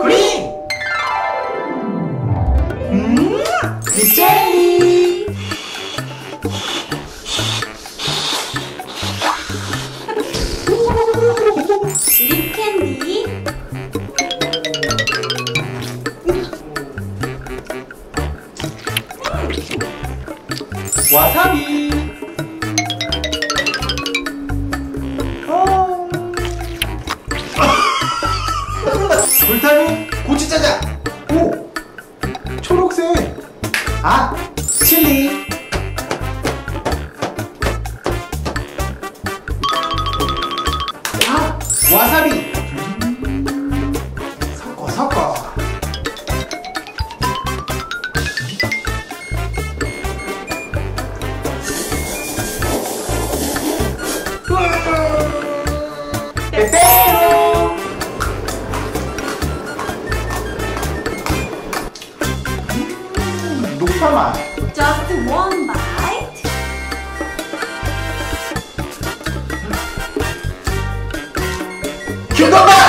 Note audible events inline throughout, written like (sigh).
그린! 음 립젤리. 립캔디 와사비 불타는 고추짜장. 오 초록색. 아 Just one bite? 큐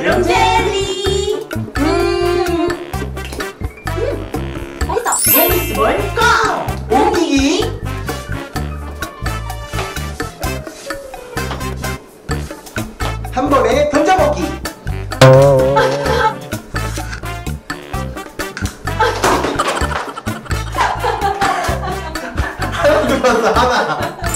메론 젤리. 음, 음. 맛있어 테니스 볼까 옮기기 한 번에 던져 먹기. (laughs) 하나 들었어 하나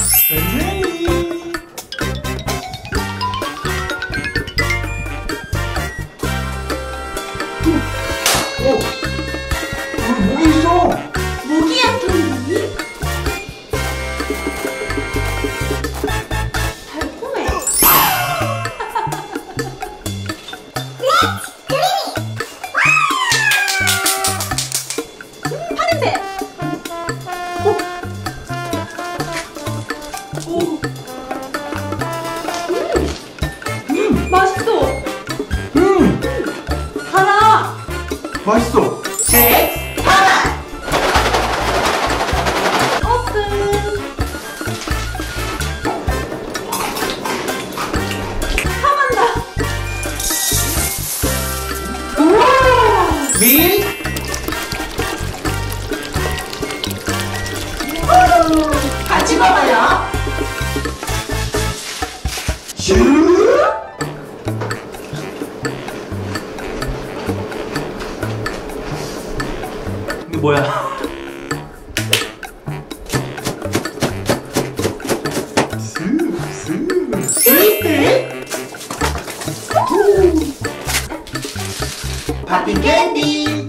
밀 같이 먹어요. 슈? 이게 뭐야 스위트 팝핑 캔디